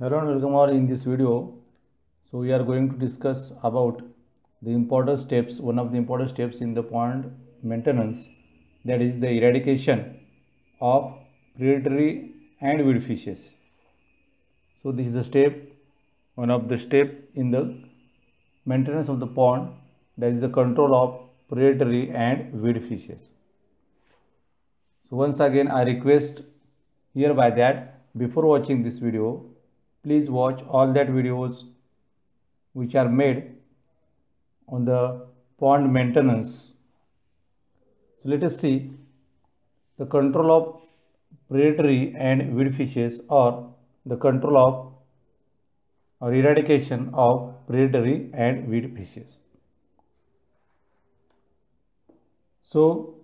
Hello and welcome all in this video. So we are going to discuss about the important steps, one of the important steps in the pond maintenance that is the eradication of predatory and weed fishes. So this is the step, one of the step in the maintenance of the pond that is the control of predatory and weed fishes. So once again I request hereby that before watching this video please watch all that videos which are made on the pond maintenance. So let us see the control of predatory and weed fishes or the control of or eradication of predatory and weed fishes. So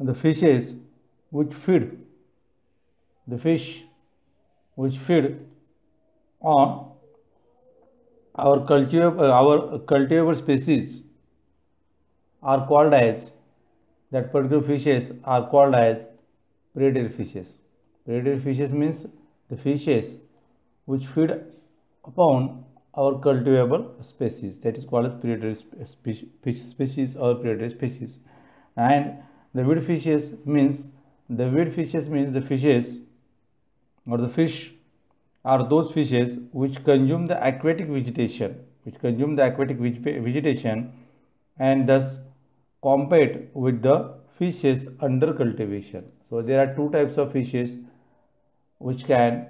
the fishes which feed the fish which feed on our cultivable, uh, our cultivable species are called as that particular fishes are called as predatory fishes. Predatory fishes means the fishes which feed upon our cultivable species that is called as predatory fish species or predatory species and the weed fishes means the weed fishes means the fishes or the fish are those fishes which consume the aquatic vegetation which consume the aquatic vegetation and thus compete with the fishes under cultivation. So there are two types of fishes which can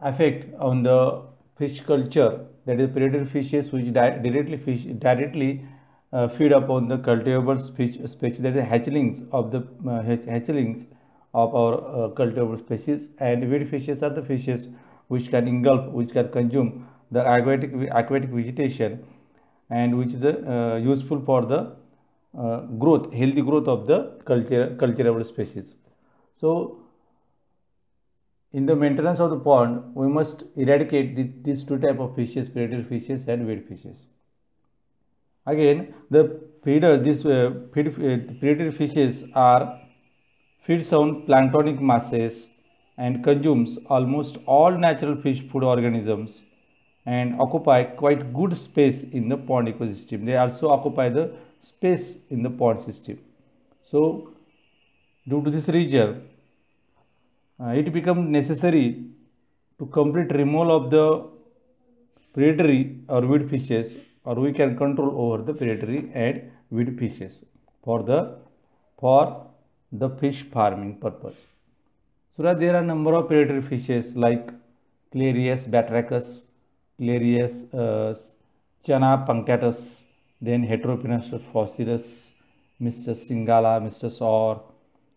affect on the fish culture. That is predatory fishes which directly fish directly uh, feed upon the cultivable fish species that is hatchlings of the uh, hatchlings of our uh, cultivable species. And weed fishes are the fishes which can engulf which can consume the aquatic aquatic vegetation and which is uh, useful for the uh, growth healthy growth of the culture species. So in the maintenance of the pond we must eradicate the, these two type of fishes predatory fishes and weed fishes. Again the feeders these uh, feed, predatory fishes are feeds on planktonic masses and consumes almost all natural fish food organisms and occupy quite good space in the pond ecosystem. They also occupy the space in the pond system. So, due to this reason, uh, it becomes necessary to complete removal of the predatory or weed fishes or we can control over the predatory and weed fishes for the for the fish farming purpose. So there are a number of predatory fishes like Clarias batrachus, Clarias uh, Channa punctatus, then Heteropinus fossilus, Mr. Singala, Mr. Saur,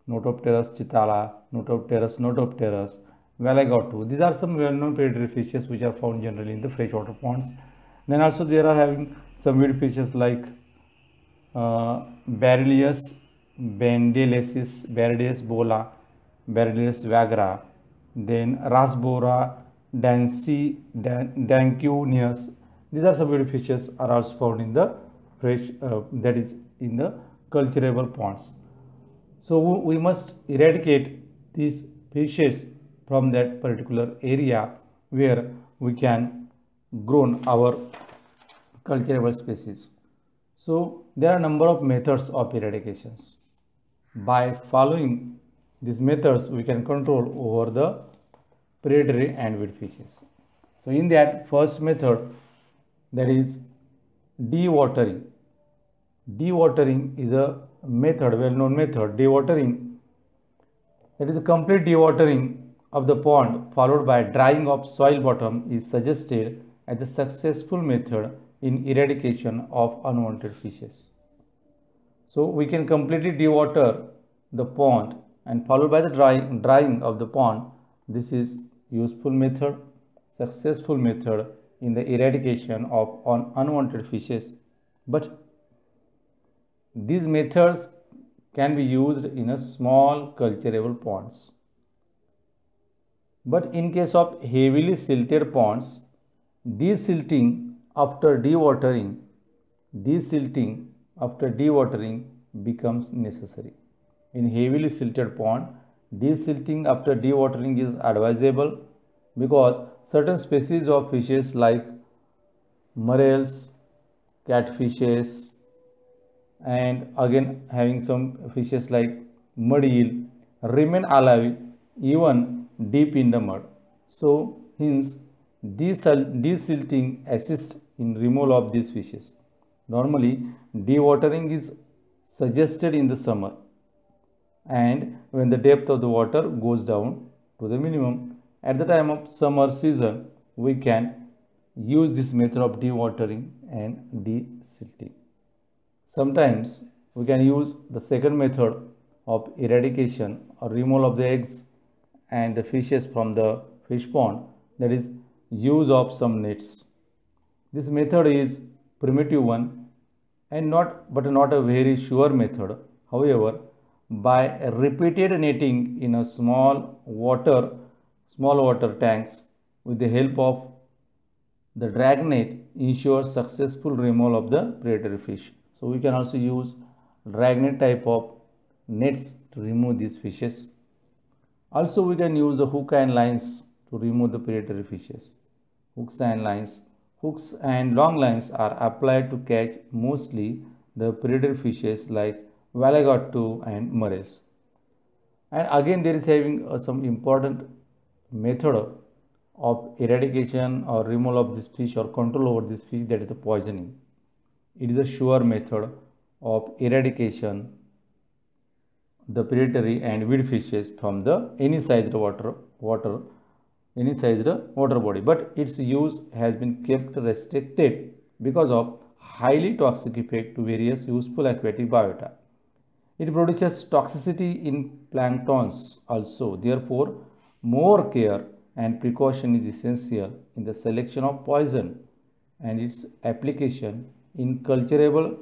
Notopterus chitala, Notopterus notopterus, Wallago attu. These are some well-known predatory fishes which are found generally in the freshwater ponds. Then also there are having some weed fishes like uh, Bendelaces, Barilius bola, Barilius vagra, then Rasbora, Dancy, Dan, daniconius. These are some fishes are also found in the fresh, uh, that is in the culturable ponds. So we must eradicate these fishes from that particular area where we can grow our culturable species. So there are number of methods of eradications. By following these methods, we can control over the predatory and weed fishes. So in that first method, that is dewatering. Dewatering is a method, well-known method. Dewatering, that is a complete dewatering of the pond followed by drying of soil bottom is suggested as a successful method in eradication of unwanted fishes. So we can completely dewater the pond and followed by the dry, drying of the pond. This is useful method, successful method in the eradication of un unwanted fishes. But these methods can be used in a small culturable ponds. But in case of heavily silted ponds, desilting after dewatering, desilting after dewatering becomes necessary. In heavily silted pond, desilting after dewatering is advisable because certain species of fishes like murrels, catfishes, and again having some fishes like mud eel remain alive even deep in the mud. So hence desilting assists in removal of these fishes. Normally dewatering is suggested in the summer and when the depth of the water goes down to the minimum at the time of summer season we can use this method of dewatering and desilting. Sometimes we can use the second method of eradication or removal of the eggs and the fishes from the fish pond that is use of some nets. This method is primitive one and not but not a very sure method. However, by repeated netting in a small water small water tanks with the help of the dragnet ensures successful removal of the predatory fish. So we can also use dragnet type of nets to remove these fishes. Also we can use the hook and lines to remove the predatory fishes. Hooks and lines. Hooks and long lines are applied to catch mostly the predatory fishes like Wallago attu and murrels. And again there is having uh, some important method of eradication or removal of this fish or control over this fish that is the poisoning. It is a sure method of eradication the predatory and weed fishes from the any sized water water any sized water body but its use has been kept restricted because of highly toxic effect to various useful aquatic biota. It produces toxicity in planktons also therefore more care and precaution is essential in the selection of poison and its application in culturable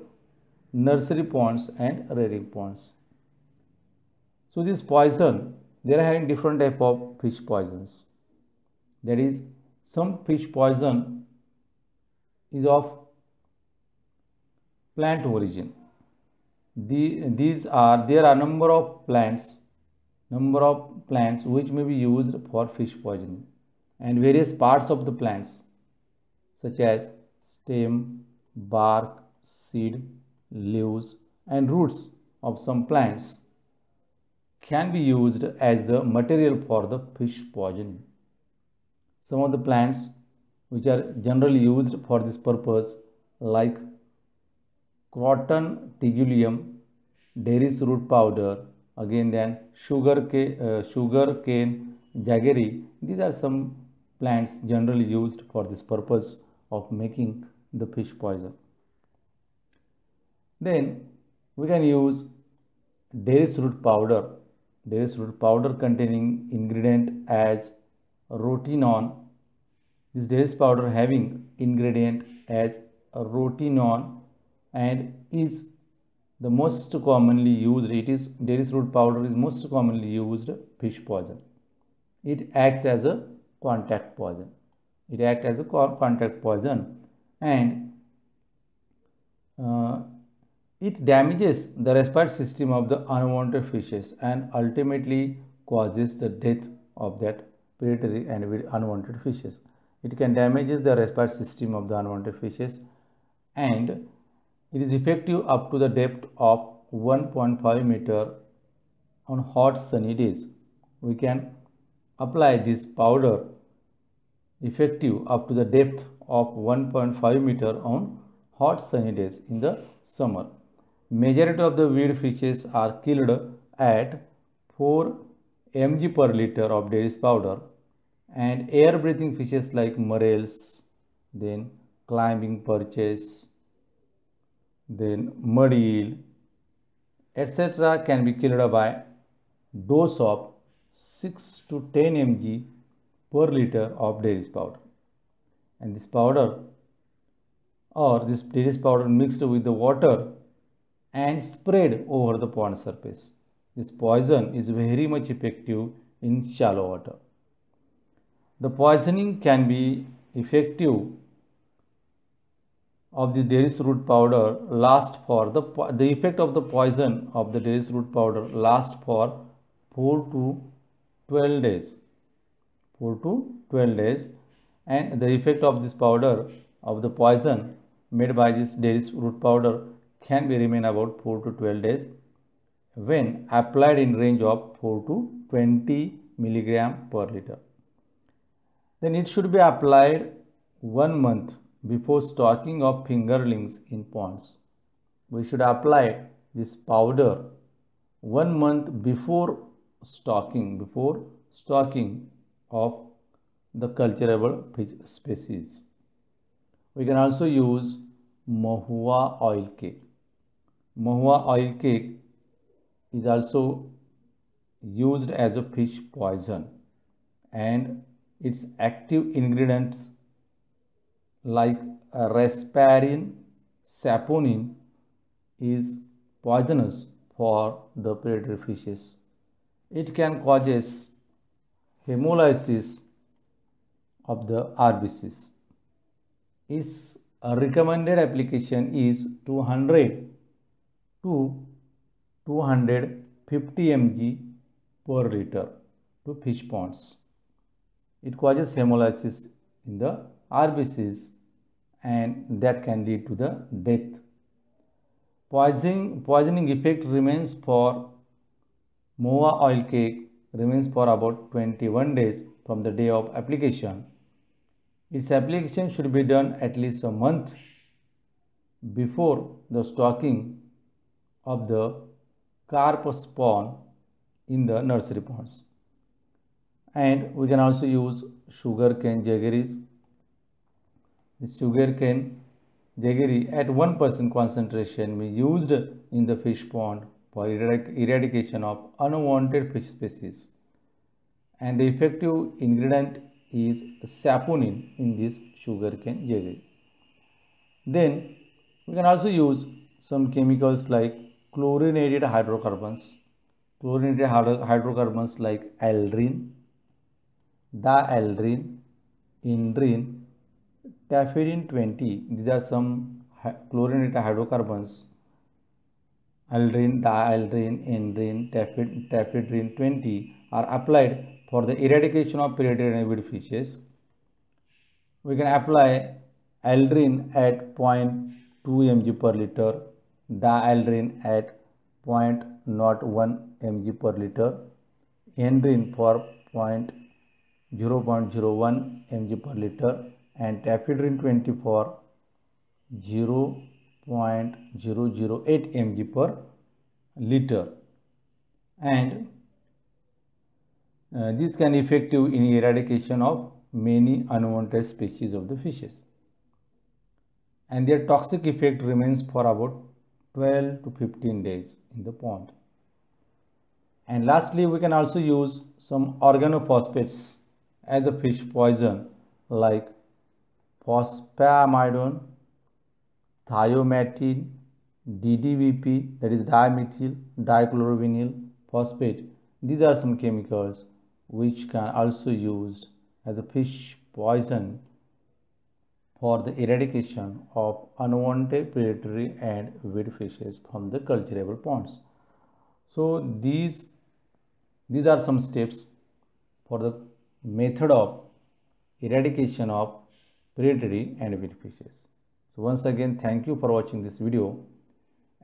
nursery ponds and rearing ponds. So this poison, there are having different type of fish poisons. That is, some fish poison is of plant origin. The, these are there are number of plants number of plants which may be used for fish poisoning and various parts of the plants such as stem, bark, seed, leaves and roots of some plants can be used as the material for the fish poisoning. Some of the plants which are generally used for this purpose like Croton tiglium, derris root powder, again then sugar cane, uh, sugar cane jaggery. These are some plants generally used for this purpose of making the fish poison. Then we can use derris root powder. Derris root powder containing ingredient as rotenone this derris powder having ingredient as rotenone and is the most commonly used it is derris root powder is most commonly used fish poison it acts as a contact poison it acts as a contact poison and uh, it damages the respiratory system of the unwanted fishes and ultimately causes the death of that predatory and unwanted fishes. It can damage the respiratory system of the unwanted fishes and it is effective up to the depth of 1.5 meter on hot sunny days. We can apply this powder effective up to the depth of 1.5 meter on hot sunny days in the summer. Majority of the weed fishes are killed at 4 mg per liter of derris powder and air breathing fishes like murrels, then climbing perches, then mud eel, etc. can be killed by dose of 6 to 10 mg per liter of derris powder. And this powder or this derris powder mixed with the water and spread over the pond surface. This poison is very much effective in shallow water. The poisoning can be effective of the derris root powder last for the the effect of the poison of the derris root powder last for 4 to 12 days. 4 to 12 days. And the effect of this powder of the poison made by this derris root powder can be remain about 4 to 12 days. When applied in range of 4 to 20 milligram per liter. Then it should be applied one month before stocking of fingerlings in ponds. We should apply this powder one month before stocking, before stocking of the culturable fish species. We can also use mahua oil cake. Mahua oil cake is also used as a fish poison and its active ingredients like rasparin, saponin is poisonous for the predatory fishes. It can causes hemolysis of the RBCs. Its recommended application is 200 to 250 mg per liter to fish ponds. It causes hemolysis in the RBCs and that can lead to the death. Poisoning, poisoning effect remains for Mahua oil cake remains for about 21 days from the day of application. Its application should be done at least a month before the stocking of the carp spawn in the nursery ponds. And we can also use sugar cane jaggeries the sugarcane jaggery at 1% concentration be used in the fish pond for eradication of unwanted fish species and the effective ingredient is saponin in this sugarcane jaggery. Then we can also use some chemicals like chlorinated hydrocarbons, chlorinated hydrocarbons like aldrin, dieldrin, endrin, Tafidin 20, these are some chlorinated hydrocarbons. Aldrin, dieldrin, endrin, tafid, tafidrin 20 are applied for the eradication of predatory and avid fishes. We can apply aldrin at 0.2 mg per liter, dieldrin at 0.01 mg per liter, endrin for 0.01 mg per liter and tafidrin 20 for 0.008 mg per liter. And uh, this can effective in eradication of many unwanted species of the fishes. And their toxic effect remains for about 12 to 15 days in the pond. And lastly we can also use some organophosphates as a fish poison like phosphamidon, thiometine, DDVP that is dimethyl dichlorovinyl phosphate. These are some chemicals which can also used as a fish poison for the eradication of unwanted predatory and weed fishes from the culturable ponds. So these these are some steps for the method of eradication of predatory and fishes. So once again thank you for watching this video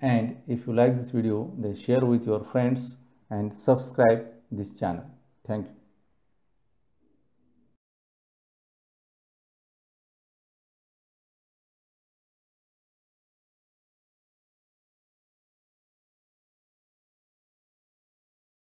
and if you like this video then share with your friends and subscribe this channel. Thank you.